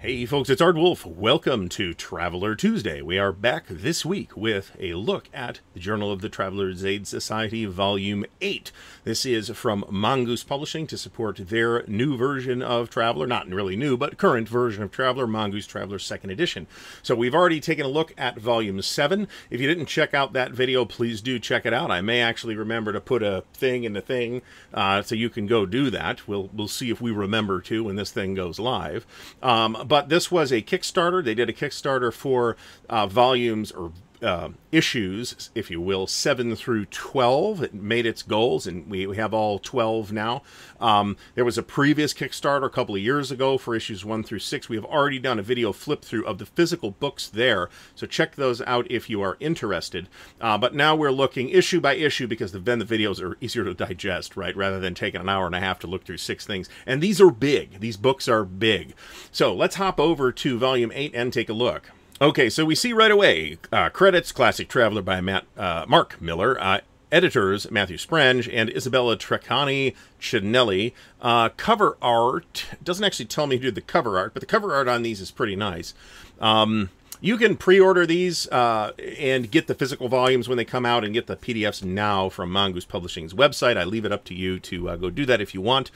Hey folks, it's Ardwulf. Welcome to Traveller Tuesday. We are back this week with a look at the Journal of the Traveller's Aid Society, Volume 8. This is from Mongoose Publishing to support their new version of Traveller. Not really new, but current version of Traveller, Mongoose Traveller 2nd Edition. So we've already taken a look at Volume 7. If you didn't check out that video, please do check it out. I may actually remember to put a thing in the thing uh, so you can go do that. We'll, we'll see if we remember to when this thing goes live. Um, but this was a Kickstarter. They did a Kickstarter for uh, volumes or uh, issues, if you will, 7 through 12. It made its goals, and we, we have all 12 now. Um, there was a previous Kickstarter a couple of years ago for issues 1 through 6. We have already done a video flip through of the physical books there, so check those out if you are interested. Uh, but now we're looking issue by issue because then the videos are easier to digest, right, rather than taking an hour and a half to look through six things. And these are big. These books are big. So let's hop over to volume 8 and take a look. Okay, so we see right away uh, credits Classic Traveller by Matt uh, Mark Miller, uh, editors Matthew Sprange and Isabella Treccani Cinelli. Uh, cover art doesn't actually tell me who did the cover art, but the cover art on these is pretty nice. Um, you can pre-order these uh, and get the physical volumes when they come out and get the PDFs now from Mongoose Publishing's website. I leave it up to you to uh, go do that if you want.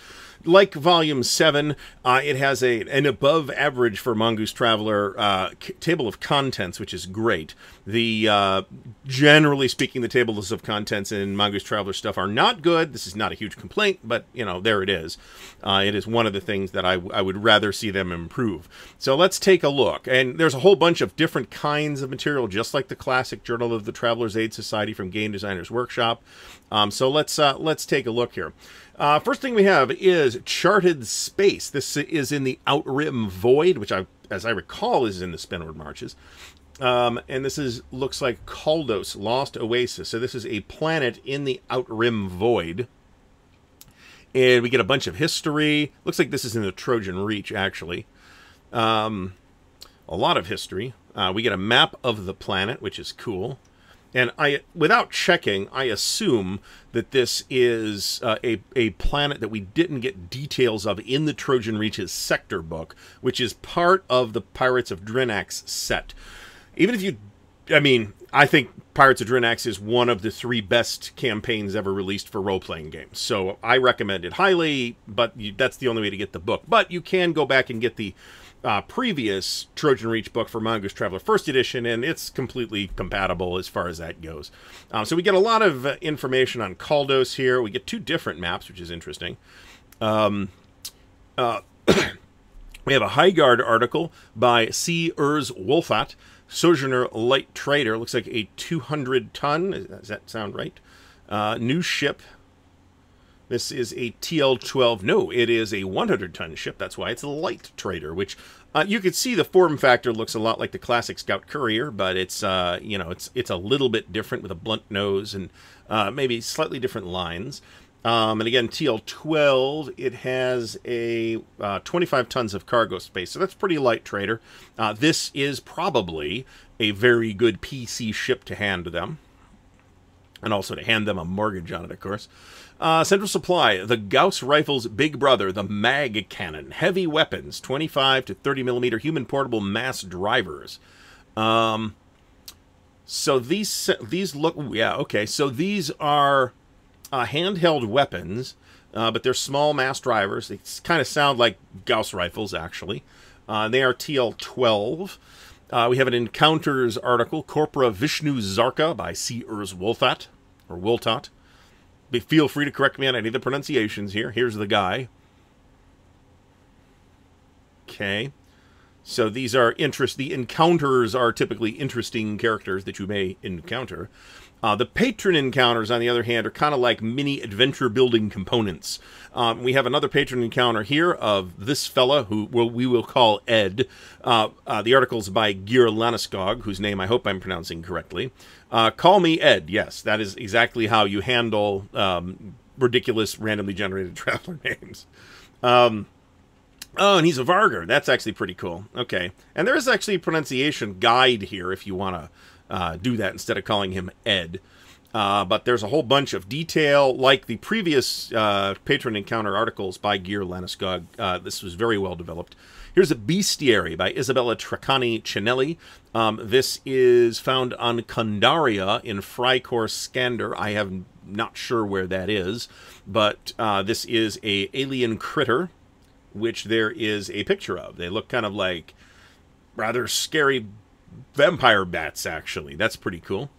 Like Volume 7, uh, it has a an above average for Mongoose Traveller uh, table of contents, which is great. The uh, generally speaking, the tables of contents in Mongoose Traveller stuff are not good. This is not a huge complaint, but you know there it is. Uh, it is one of the things that I, I would rather see them improve. So let's take a look. And there's a whole bunch of different kinds of material, just like the classic Journal of the Traveller's Aid Society from Game Designers Workshop. Um, so let's uh, let's take a look here. Uh, first thing we have is Charted Space. This is in the Outrim Void, which I, as I recall, is in the Spinward Marches. Um, and this is looks like Kaldos, Lost Oasis. So this is a planet in the Outrim Void. And we get a bunch of history. Looks like this is in the Trojan Reach, actually. Um, a lot of history. Uh, we get a map of the planet, which is cool. And I, without checking, I assume that this is uh, a, a planet that we didn't get details of in the Trojan Reaches sector book, which is part of the Pirates of Drinax set. Even if you, I mean, I think Pirates of Drinax is one of the three best campaigns ever released for role playing games. So I recommend it highly, but you, that's the only way to get the book. But you can go back and get the uh, previous Trojan Reach book for Mongoose Traveller First Edition, and it's completely compatible as far as that goes. Um, so we get a lot of uh, information on Kaldos here. We get two different maps, which is interesting. Um, uh, we have a Highguard article by C. Urs Wolfat, Sojourner Light Trader. Looks like a 200 ton. Does that sound right? Uh, new ship this is a TL-12. No, it is a 100-ton ship. That's why it's a light trader, which uh, you could see the form factor looks a lot like the classic Scout Courier, but it's uh, you know it's it's a little bit different with a blunt nose and uh, maybe slightly different lines. Um, and again, TL-12, it has a uh, 25 tons of cargo space, so that's pretty light trader. Uh, this is probably a very good PC ship to hand to them, and also to hand them a mortgage on it, of course. Uh, Central Supply, the Gauss Rifle's big brother, the Mag Cannon. Heavy weapons, 25 to 30 millimeter human portable mass drivers. Um, so these these look yeah okay. So these are uh, handheld weapons, uh, but they're small mass drivers. They kind of sound like Gauss rifles actually. Uh, they are TL12. Uh, we have an encounters article, Corpora Vishnu Zarka by C. Urs Wolfat or Woltot feel free to correct me on any of the pronunciations here. Here's the guy. Okay. So these are interest. The encounters are typically interesting characters that you may encounter. Uh, the patron encounters, on the other hand, are kind of like mini adventure building components. Um, we have another patron encounter here of this fella, who we'll, we will call Ed. Uh, uh, the article's by Geir Lanesskog, whose name I hope I'm pronouncing correctly. Uh, call me Ed. Yes, that is exactly how you handle um, ridiculous, randomly generated traveler names. Um, Oh, and he's a Vargr. That's actually pretty cool. Okay. And there is actually a pronunciation guide here if you want to uh, do that instead of calling him Ed. Uh, but there's a whole bunch of detail, like the previous uh, patron encounter articles by Geir Lanesskog. Uh, this was very well developed. Here's a bestiary by Isabella Tracani Cinelli. Um, this is found on Condaria in Frycor Skander. I have not sure where that is, but uh, this is a alien critter, which there is a picture of. They look kind of like rather scary vampire bats, actually. That's pretty cool.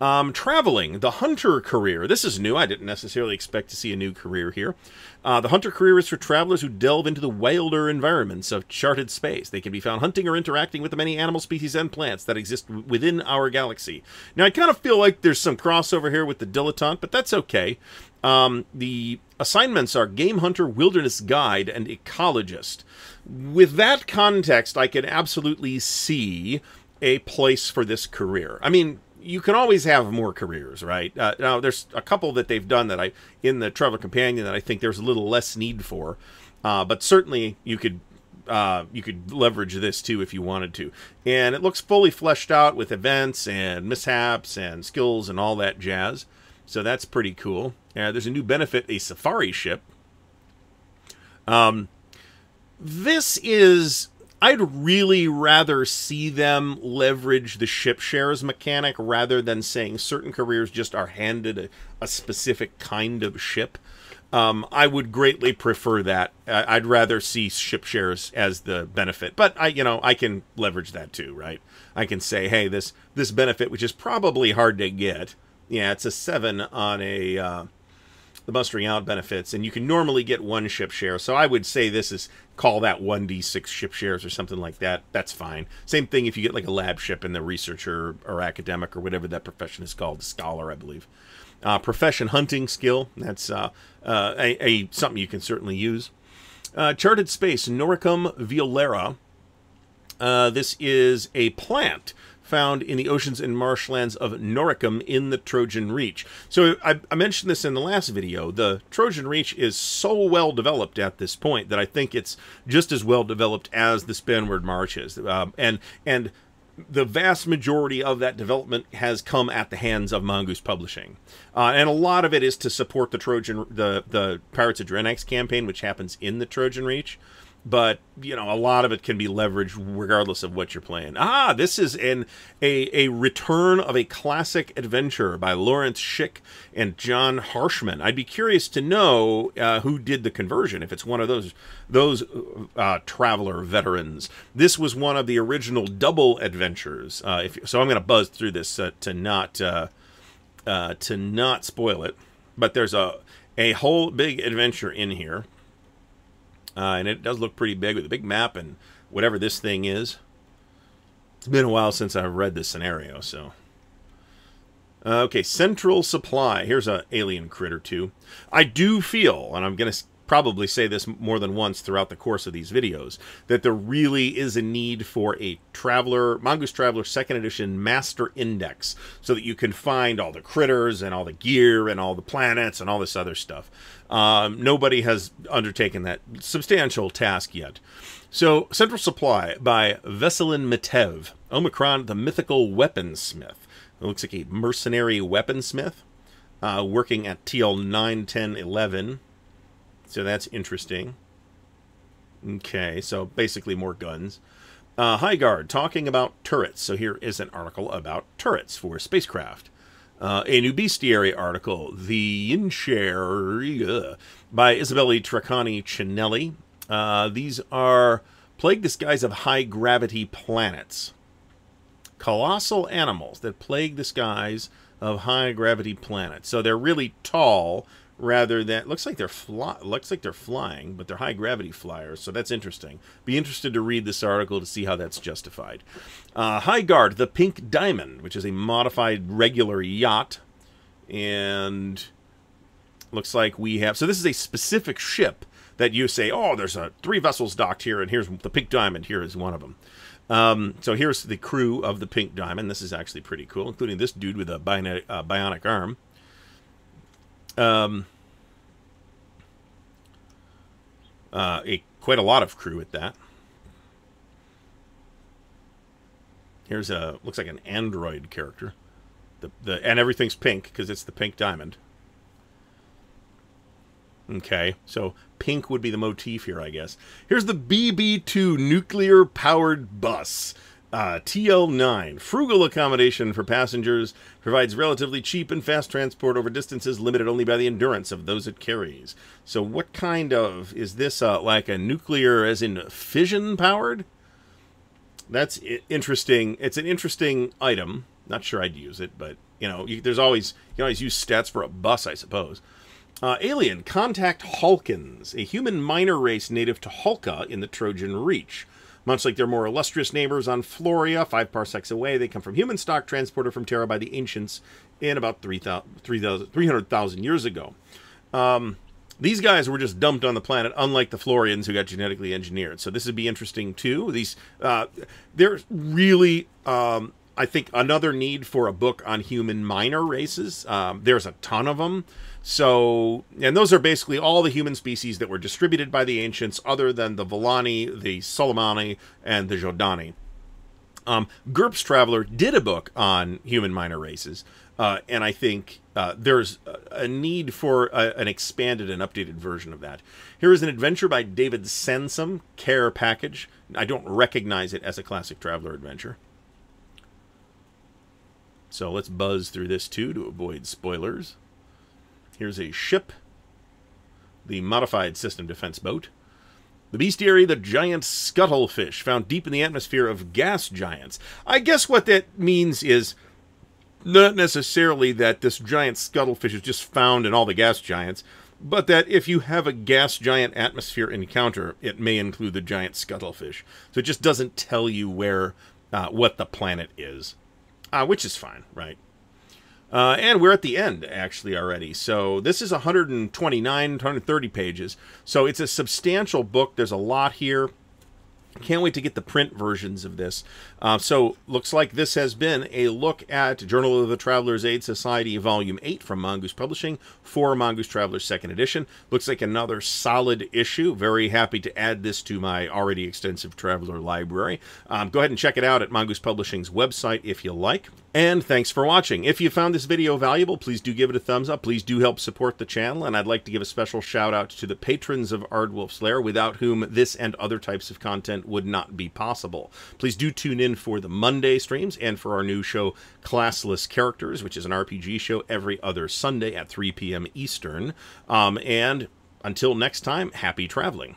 Um, traveling, the hunter career. This is new. I didn't necessarily expect to see a new career here. Uh, the hunter career is for travelers who delve into the wilder environments of charted space. They can be found hunting or interacting with the many animal species and plants that exist within our galaxy. Now, I kind of feel like there's some crossover here with the dilettante, but that's okay. Um, the assignments are game hunter, wilderness guide, and ecologist. With that context, I can absolutely see a place for this career. I mean, you can always have more careers, right? Uh, now, there's a couple that they've done that I in the Traveller Companion that I think there's a little less need for, uh, but certainly you could uh, you could leverage this too if you wanted to. And it looks fully fleshed out with events and mishaps and skills and all that jazz. So that's pretty cool. Uh, there's a new benefit, a safari ship. Um, this is I'd really rather see them leverage the ship shares mechanic rather than saying certain careers just are handed a, a specific kind of ship. Um, I would greatly prefer that. I'd rather see ship shares as the benefit, but I, you know, I can leverage that too, right? I can say, hey, this this benefit, which is probably hard to get, yeah, it's a seven on a uh, the mustering out benefits, and you can normally get one ship share. So I would say this is call that 1d6 ship shares or something like that. That's fine. Same thing if you get like a lab ship in the researcher or academic or whatever that profession is called, scholar, I believe. Uh, profession hunting skill. That's uh, uh, a, a, something you can certainly use. Uh, charted space Noricum violera. Uh, this is a plant found in the oceans and marshlands of Noricum in the Trojan Reach. So I, I, mentioned this in the last video. The Trojan Reach is so well developed at this point that I think it's just as well developed as the Spinward Marches. Um, and and the vast majority of that development has come at the hands of Mongoose Publishing, uh, and a lot of it is to support the Trojan, the the Pirates of Drinax campaign, which happens in the Trojan Reach but you know a lot of it can be leveraged regardless of what you're playing. Ah this is an a, a return of a classic adventure by lawrence schick and john harshman. I'd be curious to know uh, who did the conversion if it's one of those those uh, traveler veterans. This was one of the original double adventures uh, if, so i'm going to buzz through this uh, to not uh, uh, to not spoil it but there's a a whole big adventure in here uh, and it does look pretty big with a big map and whatever this thing is. It's been a while since I've read this scenario, so. Uh, okay, Central Supply. Here's an alien critter too. I do feel, and I'm going to probably say this more than once throughout the course of these videos, that there really is a need for a Traveller, Mongoose Traveller 2nd Edition Master Index, so that you can find all the critters and all the gear and all the planets and all this other stuff. Um, nobody has undertaken that substantial task yet. So, Central Supply by Veselin Matev, Omicron, the mythical weaponsmith. It looks like a mercenary weaponsmith uh, working at TL 9, 10, 11 so that's interesting. Okay, so basically more guns. Uh, High Guard talking about turrets. So here is an article about turrets for spacecraft. Uh, a new bestiary article, The Inshare, uh, by Isabella Tracani Cinelli. Uh, these are plague skies of high gravity planets. Colossal animals that plague the skies of high gravity planets. So they're really tall rather than looks like they're fly, looks like they're flying, but they're high gravity flyers. So that's interesting. Be interested to read this article to see how that's justified. Uh, high Guard, the Pink Diamond, which is a modified regular yacht, and looks like we have. So this is a specific ship that you say, oh, there's a three vessels docked here, and here's the Pink Diamond. Here is one of them. Um, so here's the crew of the Pink Diamond. This is actually pretty cool, including this dude with a bionic, uh, bionic arm. Um, uh, a quite a lot of crew at that. Here's a looks like an android character. The, the and everything's pink because it's the pink diamond. Okay, so pink would be the motif here, I guess. Here's the BB2 nuclear powered bus. Uh, TL9, frugal accommodation for passengers, provides relatively cheap and fast transport over distances limited only by the endurance of those it carries. So, what kind of is this? Uh, like a nuclear, as in fission powered? That's interesting. It's an interesting item. Not sure I'd use it, but you know, you, there's always you can always use stats for a bus, I suppose. Uh, alien, contact Hulkans, a human minor race native to Hulka in the Trojan Reach. Much like their more illustrious neighbors on Floria, five parsecs away, they come from human stock transported from Terra by the ancients in about 300,000 years ago. Um, these guys were just dumped on the planet, unlike the Florians who got genetically engineered. So this would be interesting too. These uh, there's really, um, I think, another need for a book on human minor races. Um, there's a ton of them. So, and those are basically all the human species that were distributed by the ancients, other than the Vilani, the Solomani, and the Zhodani. Um, GURPS Traveller did a book on human minor races, uh, and I think uh, there's a need for a, an expanded and updated version of that. Here is an adventure by David Sansom, Care Package. I don't recognize it as a classic Traveller adventure. So let's buzz through this too to avoid spoilers. Here's a ship, the modified system defense boat. The bestiary, the giant scuttlefish, found deep in the atmosphere of gas giants. I guess what that means is not necessarily that this giant scuttlefish is just found in all the gas giants, but that if you have a gas giant atmosphere encounter, it may include the giant scuttlefish. So it just doesn't tell you where, uh, what the planet is, uh, which is fine, right? Uh, and we're at the end, actually, already. So this is 129, 130 pages. So it's a substantial book. There's a lot here. Can't wait to get the print versions of this. Uh, so, looks like this has been a look at Journal of the Traveller's Aid Society, Volume 8 from Mongoose Publishing for Mongoose Traveller's Second Edition. Looks like another solid issue. Very happy to add this to my already extensive Traveller library. Um, go ahead and check it out at Mongoose Publishing's website if you like. And thanks for watching. If you found this video valuable, please do give it a thumbs up. Please do help support the channel, and I'd like to give a special shout out to the patrons of Ardwulf's Lair, without whom this and other types of content would not be possible. Please do tune in for the Monday streams and for our new show, Classless Characters, which is an RPG show every other Sunday at 3 p.m. Eastern. Um, and until next time, happy traveling.